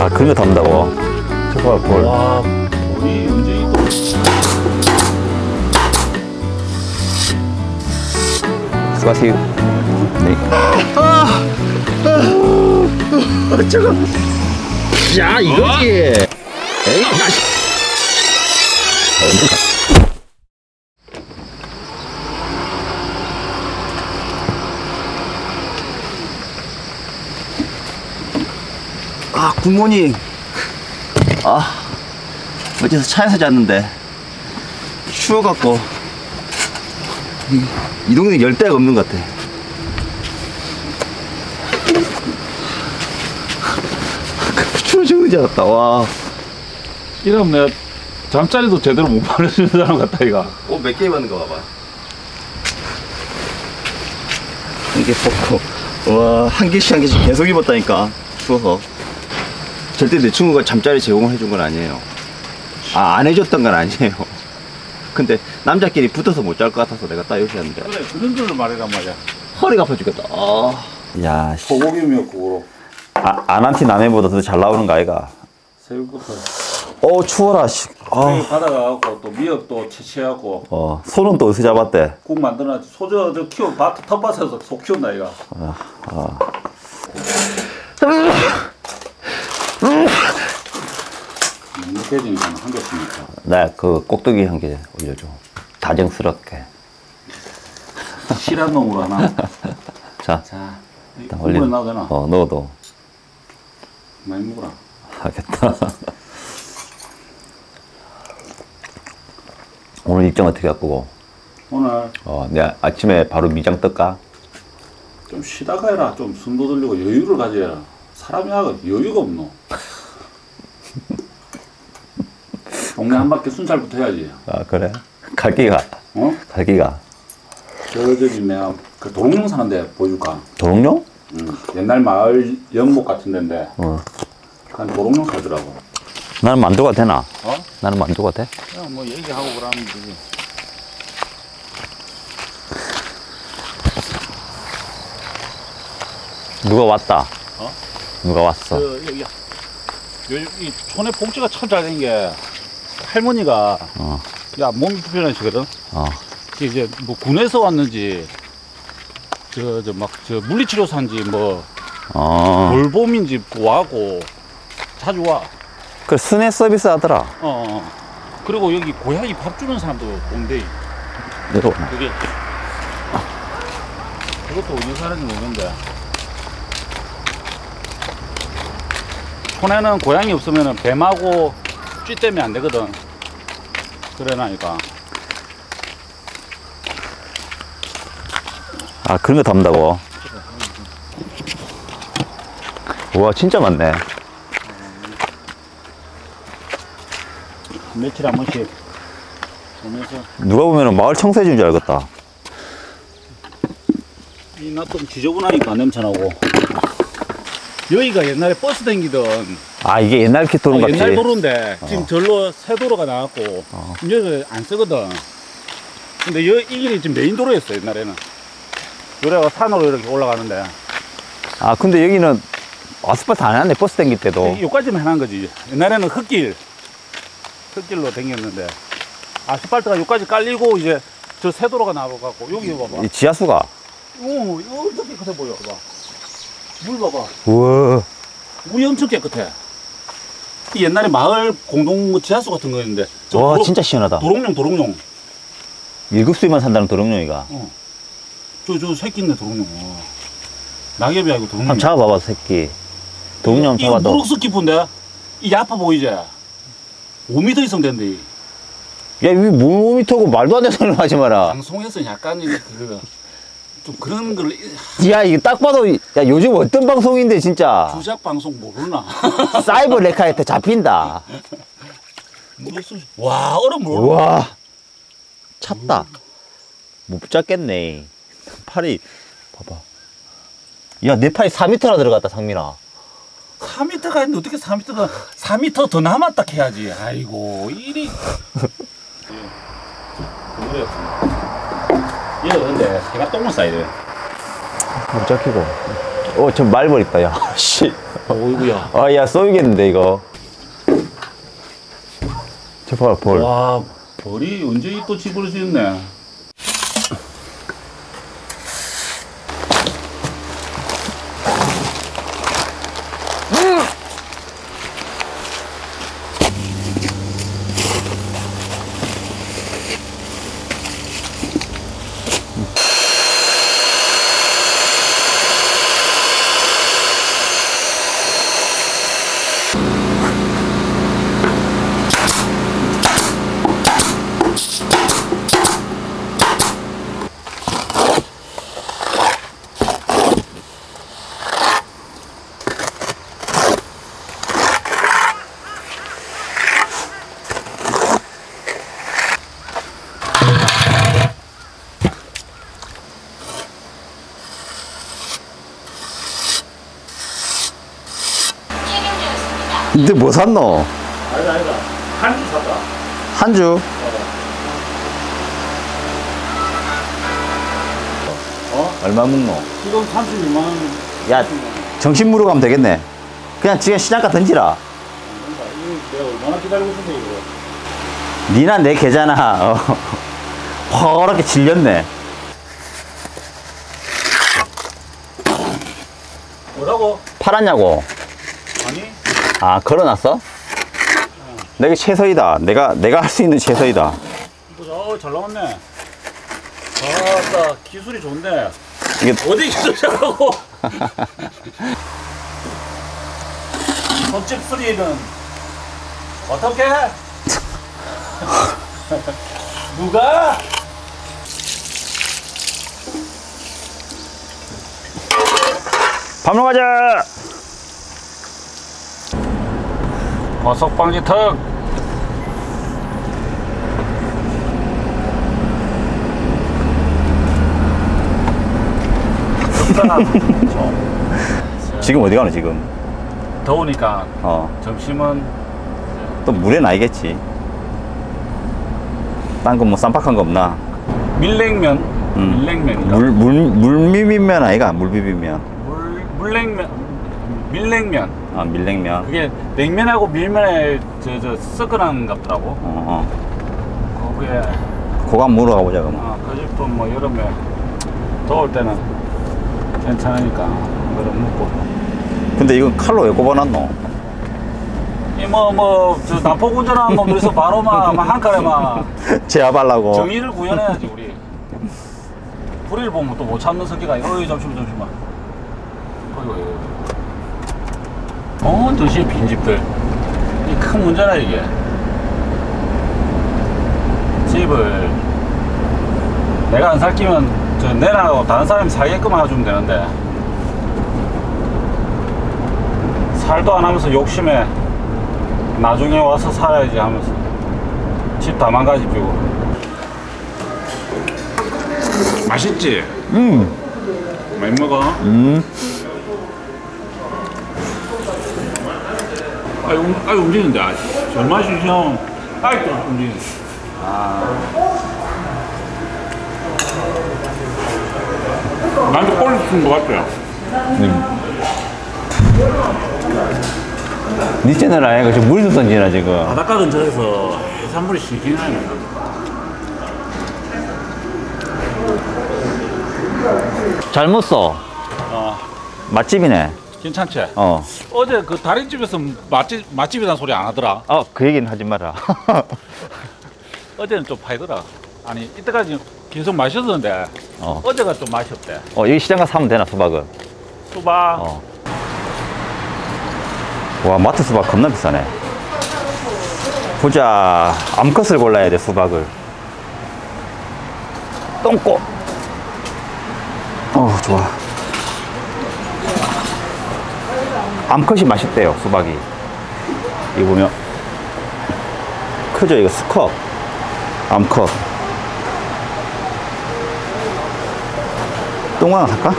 아 그런 거 담다고 저거 볼 와, 우리 언제 또 수고하세요 네. 야 이거지 에이 야, 아 굿모닝 아 어제서 차에서 잤는데 추워갖고 이, 이 동네 열 데가 없는 것 같아 추워 죽는 줄 알았다 와 이러면 내가 잠자리도 제대로 못 받아주는 사람 같다 이가. 옷몇 개 입었는 거 봐봐. 이게 벗고, 와, 한 개씩 한 개씩 계속 입었다니까. 추워서. 절대 내 친구가 잠자리 제공을 해준 건 아니에요. 아, 안 해줬던 건 아니에요. 근데 남자끼리 붙어서 못 잘 것 같아서 내가 딱 요시했는데. 그래 그런 걸 말해란 말이야. 허리가 아파 죽겠다. 아. 야 씨. 소고기며 국으로 아, 아난티 남해보다 더 잘 나오는 거 아이가 어 추워라 씨. 아, 받아가고 또 미역도 채취하고 어 손은 또 어디서 잡았대 국 만들어놨지. 소저 저 키워 밭 텃밭에서 속 키운다 이가. 묵묵 해지니까 한 개씩니까. 나그 꼭두기 한 개 올려줘 다정스럽게 실한 놈으로 하나. 자 자, 일단 넣어도 되나? 어 넣어도 많이 먹어라. 하겠다 오늘 일정 어떻게 바꾸고 오늘 어 내가 아침에 바로 미장 뜰까 좀 쉬다가 해라. 좀 숨도 돌리고 여유를 가져야 사람이 하가 여유가 없노. 동네 한 바퀴 순찰부터 해야지. 아 그래 갈 기가 어? 갈 기가 저 저기 내가 그 도롱뇽 사는데 보여줄까? 도롱뇽 음, 옛날 마을 연못 같은 데인데 어 한 도롱뇽 사더라고. 나는 만두가 되나 어? 나는 만두가 돼 그냥 뭐 얘기하고 그러면 되지. 누가 왔다 어? 누가 왔어 그 여기 이 촌에 복지가 참 잘 된 게 할머니가 어. 야 몸이 불편하시거든. 어 이제 뭐 군에서 왔는지 저 저 막 저 물리치료사인지 뭐 어. 돌봄인지 와고 자주 와. 그 순회 서비스 하더라. 어, 어. 그리고 여기 고양이 밥 주는 사람도 온대. 내려오나. 그게 그것도 어디 사는지 모르는데. 촌에는 고양이 없으면 뱀하고 쥐 때문에 안 되거든. 그래나니까. 아, 그런 거 담다고. 우와, 진짜 많네. 며칠 한 번씩 오면서 누가 보면 마을 청소해 준 줄 알겠다. 이나좀 지저분하니까 냄새나고. 여기가 옛날에 버스 댕기던 아, 이게 옛날 키토론 어, 같지? 옛날 도로인데 지금 절로 새 도로가 나왔고 어. 여기 안 쓰거든. 근데 여, 이 길이 지금 메인 도로였어 옛날에는. 그래가 산으로 이렇게 올라가는데 아, 근데 여기는 아스팔트 안 해놨네, 버스 댕길 때도. 여기까지만 해놓은 거지. 옛날에는 흙길 흙길로 댕겼는데 아스팔트가 여기까지 깔리고 이제 저 새 도로가 나와갖고 여기 봐봐. 이 지하수가. 오, 엄청 깨끗해 보여. 봐봐. 물 봐봐. 우와. 물이 엄청 깨끗해. 이 옛날에 마을 공동 지하수 같은 거였는데. 저 와, 도로- 진짜 시원하다. 도롱뇽, 도롱뇽. 일급수에만 산다는 도롱뇽이가. 저, 저 새끼 있네, 도롱뇽. 와. 낙엽이 아니고 도롱뇽. 한번 잡아봐, 새끼. 도롱뇽 이거 잡아도. 무럭스 깊은데? 이 야파 보이지? 5m 이상 된대. 야, 이게 뭘 5m고 말도 안 되는 소리 하지 마라. 방송에서 약간 그거 좀 그런 걸 야, 이거 딱 봐도, 야, 요즘 어떤 방송인데, 진짜. 주작 방송 모르나? 사이버 레카한테 잡힌다. 무럭스 와 얼음 물. 우와. 찼다. 못 붙잡겠네. 팔이, 봐봐. 야, 내 팔이 4m나 들어갔다, 상민아. 4m가 있는데 어떻게 4m가 4m 더 남았다 해야지. 아이고 이 리. 얘 근데 해가 똥을 싸야 돼. 못 잡히고. 어, 저 말벌 있다, 야. 씨. 어이구야. 아, 야, 쏘이겠는데, 이거. 저 봐라, 벌. 와, 벌이 언제 또 집을 짓네. 근데 뭐 샀노? 아니다, 아니다. 한주 샀다. 한 주? 어? 얼마 묻노? 지금 36만 원. 야, 정신 무르 가면 되겠네. 그냥 지금 시장가 던지라. 내가 얼마나 기다리고 있었는데, 이거. 니나 내 개잖아. 어. 허렇게 질렸네. 뭐라고? 팔았냐고? 아니? 아, 걸어놨어? 내가 최선이다. 내가, 내가 할 수 있는 최선이다. 보자, 어, 잘 나왔네. 아따, 기술이 좋은데. 이게, 어디 기술 잘하고? 손집 수리는 어떻게? 누가? 밥 먹으러 가자! 버섯방지 턱. 덥다. 지금 어디 가노, 지금? 더우니까 어. 점심은 또 물에 나이겠지. 딴거뭐 쌈박한 거 없나? 밀냉면, 음. 밀냉면인가? 물, 물, 물비빔면 아이가? 물비빔면. 물, 물냉면, 밀냉면. 아, 밀냉면. 그게 냉면하고 밀면에 저, 저 섞어놓은 같더라고. 어, 어. 거기에 그거 한번 물어 가 보자, 그럼. 아, 그 집은 뭐 여름에 더울 때는 괜찮으니까 그럼 먹고. 근데 이건 칼로 왜 꼽아놨노? 이뭐뭐저 난폭 운전하는 놈들에서 바로 막한 칼에 막 제압하려고. 정의를 구현해야지 우리. 불의를 보면 또 못 참는 성격가 어이 잠시만 잠시만. 어이구 어 도시의 빈집들. 이큰 문제라 이게. 집을 내가 안 살기면 저 내나고 다른 사람이 살게끔 해주면 되는데 살도 안 하면서 욕심에 나중에 와서 살아야지 하면서 집 다 망가지고 맛있지? 음. 많이 먹어 음. 아이, 움, 아이 움직이는데. 아, 얼마나 쉬시오 아이 또 움직이네. 아. 나한테 꼴 쓰는 거 같아요. 니 채널 아예 그 지금 물도 던지나 지금. 바닷가 근처에서 해산물이 시긴 하네 잘 먹어. 어 맛집이네. 괜찮지? 어. 어제 그 다린집에서 맛집, 맛집이라는 소리 안 하더라 어, 그 얘기는 하지 마라. 어제는 좀 파이더라 아니 이때까지 계속 마셨는데 어. 어제가 좀 맛이 없대 어, 여기 시장 가서 사면 되나, 수박은? 수박 어. 와, 마트 수박 겁나 비싸네. 보자. 암컷을 골라야 돼, 수박을. 똥꼬. 어, 좋아. 암컷이 맛있대요, 수박이. 이거 보면. 크죠, 이거 수컷. 암컷. 똥 하나 살까?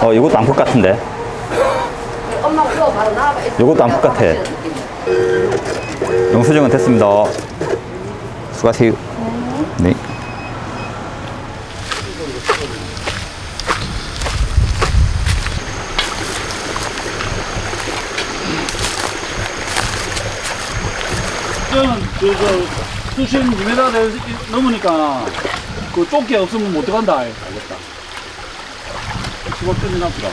어, 이것도 암컷 같은데. 요것도 암컷 같아. 영수증은 됐습니다. 수고하세요. 저, 저, 수심 2m 되- 넘으니까 그 좁게 없으면 못 들어간다. 알겠다. 수박 좀 나쁘다.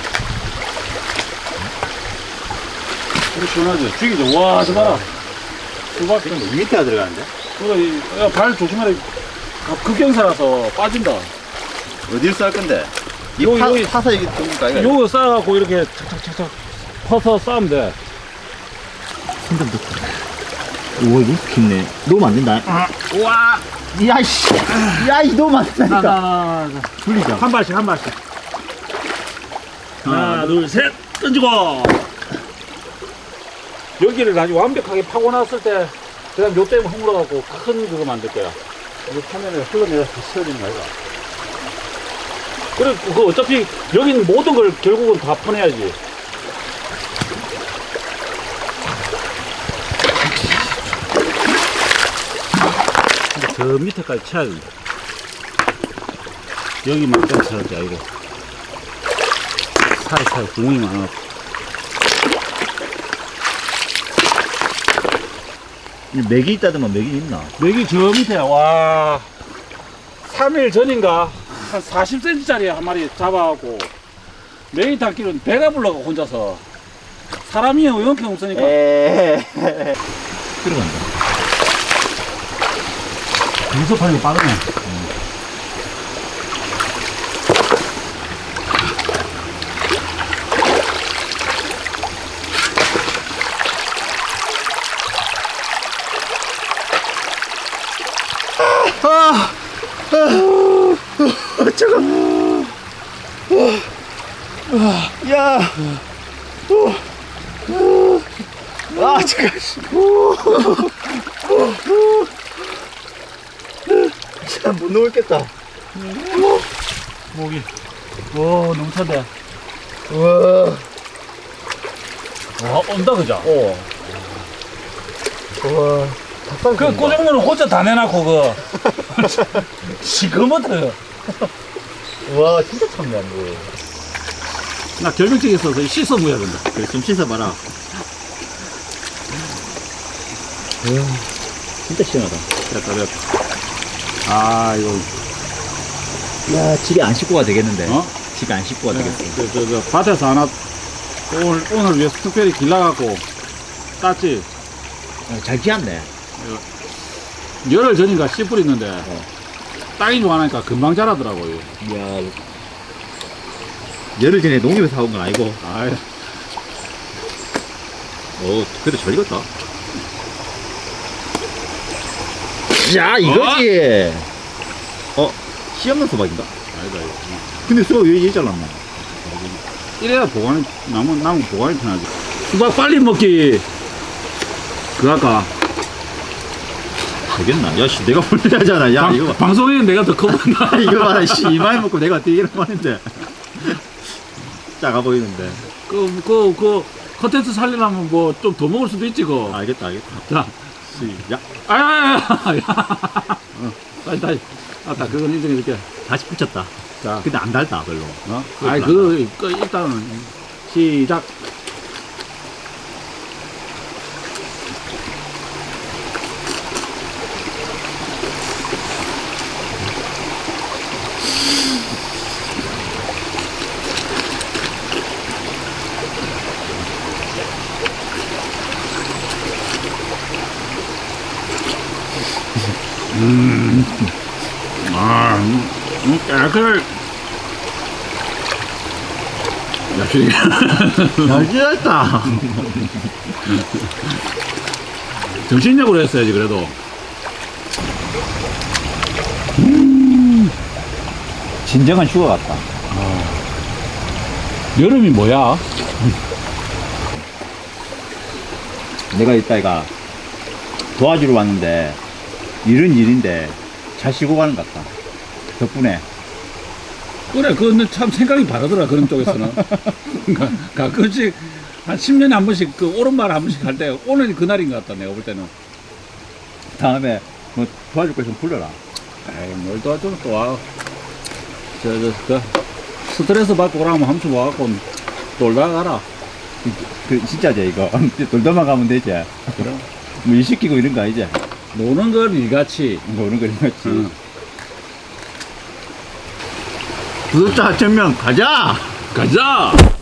이거 시원하지? 죽이죠. 와, 저 봐라. 수박. 지금 2m가 들어가는데? 그거, 이- 야, 발 조심해라. 아, 극경사라서 빠진다. 어디를 쌀 건데? 이 파, 여기. 파서 이게? 이거? 요거 쌓아갖고 이렇게 착착착착 퍼서 쌓으면 돼. 오, 이거 깊네. 놓으면 안 된다. 우와! 야, 씨. 야, 이 놓으면 안 나, 된다니까. 나, 나, 나. 돌리자. 한 발씩, 한 발씩. 하나, 둘, 셋! 던지고! 여기를 아주 완벽하게 파고 났을 때, 그 다음 요 댐을 허물어갖고 큰 그거 만들 거야. 이거 화면에 흘러내려서 세워지는 거야. 그래, 그 어차피 여기는 모든 걸 결국은 다 퍼내야지. 저 밑에까지 쳐야 된다. 여기만 좀 쳐야지, 아이고. 사이사이 구멍이 많아. 맥이 있다더만 맥이 있나? 여기 저 밑에, 와. 3일 전인가? 한 40cm짜리 한 마리 잡아갖고, 메인 닭기는 배가 불러가 혼자서. 사람이 이만큼 없으니까. 에 들어간다. 분석하는 거 빠르네. 저거. 야. 아, 잠깐. 진짜 못 놓을겠다. 목이. 와, 너무 찬데. 우와. 와, 온다, 그죠? 어. 닭살 그 꼬정물은 혼자 다 내놔고, 그. 시커멓다, 와, 진짜 참네, 뭐. 나 결벽증 있어서 씻어 먹어야 된다. 그래, 좀 씻어봐라. 진짜 시원하다. 됐다, 됐다. 아, 이거, 야, 집에 안 씻고 가도 되겠는데. 어? 집에 안 씻고 가도 되겠어. 저, 저, 저, 밭에서 하나, 오늘, 오늘 위해서 특별히 길러갖고, 땄지. 어, 잘 키웠네. 열흘 전인가 씨 뿌리는데, 땅이 좋아하니까 금방 자라더라고요. 야 열흘 전에 농협에서 사온 건 아니고. 아이, 어, 그래도 잘 익었다. 야, 이거지. 어, 씨 없는 수박인가? 아니다, 이거. 근데 수박 왜 이리 잘랐나? 이래야 보관이, 남은, 남은 보관이 편하지. 수박 빨리 먹기, 그, 아까, 되겠나? 야, 씨, 내가 볼때 하잖아. 야, 방, 이거 봐. 방송에는 내가 더 커보인다. 이거 봐라, 씨, 이마에 먹고 내가 어떻게 이런 하는데. 작아 보이는데. 그, 그, 그, 컨텐츠 살리려면 뭐, 좀 더 먹을 수도 있지, 그. 알겠다, 알겠다. 자, 시작. 아, 야. 어, 다시, 다시. 아따, 그건 인정해줄게. 다시 붙였다. 자, 근데 안 달다, 별로. 어? 안 그, 그, 일단은, 시작. 아, 음, 저기. 잘 지었다. 정신력으로 했어야지, 그래도. 진정한 휴가 같다. 여름이 뭐야? 내가 이따가 도와주러 왔는데, 일은 일인데, 잘 쉬고 가는 것 같다. 덕분에. 그래, 그거는 참 생각이 바르더라, 그런 쪽에서는. 그러니까 가끔씩, 한 10년에 한 번씩, 그, 옳은 말 한 번씩 할 때, 오늘 그날인 것 같다, 내가 볼 때는. 다음에 뭐 도와줄 거 있으면 불러라. 에이, 뭘 도와줘, 또 와. 저, 저, 그, 스트레스 받고 그러면 함수 와갖고, 놀다 가라. 그, 진짜지, 이거. 돌더만 가면 되지. 그래. 뭐일 시키고 이런 거 아니지? 노는 걸 일같이. 노는 거 맞지. 응. 구독자 1000명 가자! 가자!